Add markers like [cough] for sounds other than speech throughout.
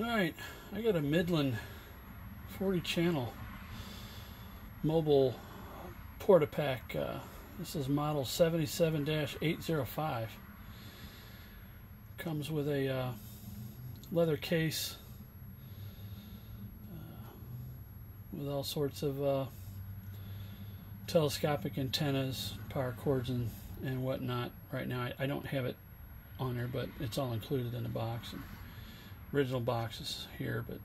Alright, I got a Midland 40 channel mobile Port-A-Pak. Uh, this is model 77 805. Comes with a uh, leather case uh, with all sorts of uh, telescopic antennas, power cords, and, and whatnot. Right now, I, I don't have it on there, but it's all included in the box. And, original boxes here, but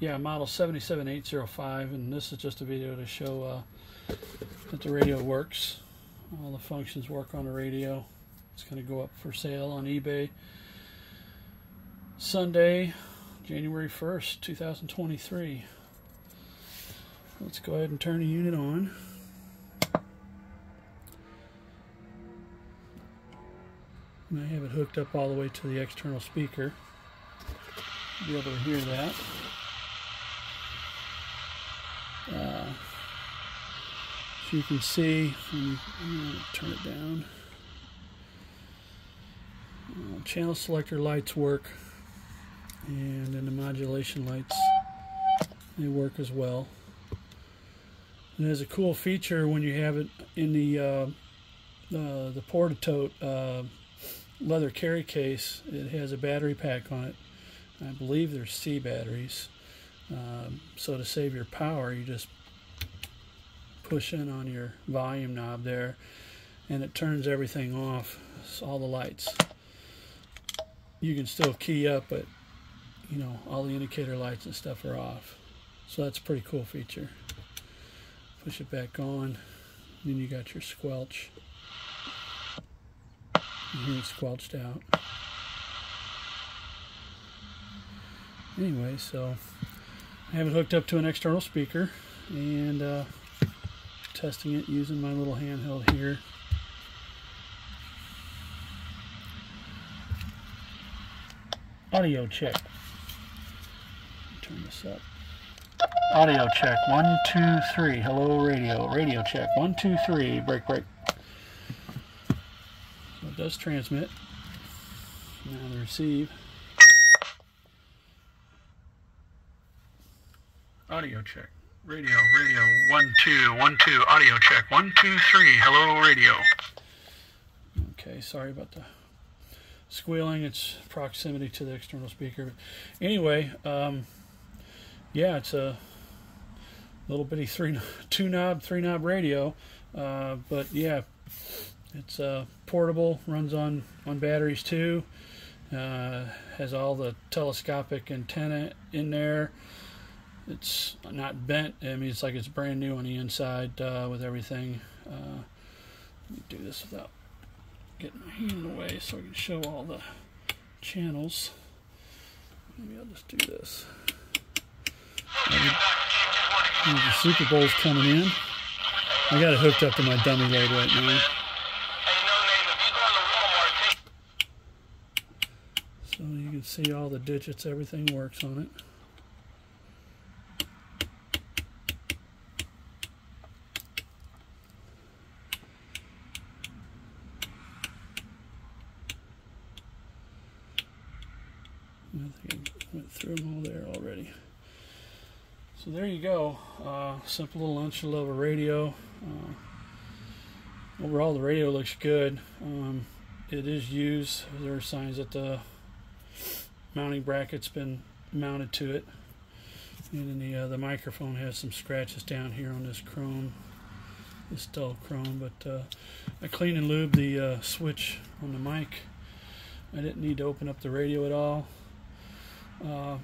yeah, model 77805, and this is just a video to show uh, that the radio works. All the functions work on the radio. It's going to go up for sale on eBay Sunday, January 1st, 2023. Let's go ahead and turn the unit on. I have it hooked up all the way to the external speaker be able to hear that. Uh, so you can see, I'm going to turn it down. Uh, channel selector lights work, and then the modulation lights, they work as well. And there's a cool feature when you have it in the uh, uh, the Portatote uh, leather carry case. It has a battery pack on it I believe they're C batteries. Um, so to save your power, you just push in on your volume knob there and it turns everything off, all the lights. You can still key up, but you know, all the indicator lights and stuff are off. So that's a pretty cool feature. Push it back on, then you got your squelch. And here it's squelched out. Anyway, so I have it hooked up to an external speaker and uh, testing it using my little handheld here. Audio check. Turn this up. Audio check. One, two, three. Hello, radio. Radio check. One, two, three. Break, break. So it does transmit. Now the receive. Audio check. Radio, radio, one, two, one, two, audio check, one, two, three, hello, radio. Okay, sorry about the squealing. It's proximity to the external speaker. Anyway, um, yeah, it's a little bitty three, [laughs] two knob, three knob radio. Uh, but yeah, it's uh, portable, runs on, on batteries too. Uh, has all the telescopic antenna in there it's not bent. I mean, it's like it's brand new on the inside uh, with everything. Uh, let me do this without getting my hand in the way so I can show all the channels. Maybe I'll just do this. the Super Bowl's coming in. I got it hooked up to my dummy load right now. So you can see all the digits, everything works on it. I think I went through them all there already. So there you go. Uh, simple little of a radio. Uh, overall, the radio looks good. Um, it is used. There are signs that the mounting bracket's been mounted to it. And then the, uh, the microphone has some scratches down here on this chrome, this dull chrome. But uh, I cleaned and lubed the uh, switch on the mic. I didn't need to open up the radio at all uh,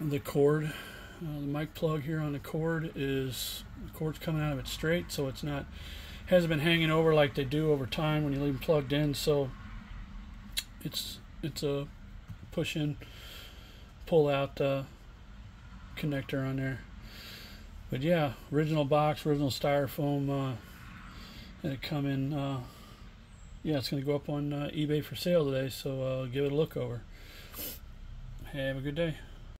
the cord uh, the mic plug here on the cord is the cord's coming out of it straight so it's not hasn't been hanging over like they do over time when you leave them plugged in so it's it's a push in pull out uh, connector on there. But yeah original box original styrofoam uh, and it come in uh, yeah it's going to go up on uh, eBay for sale today so uh, give it a look over have a good day.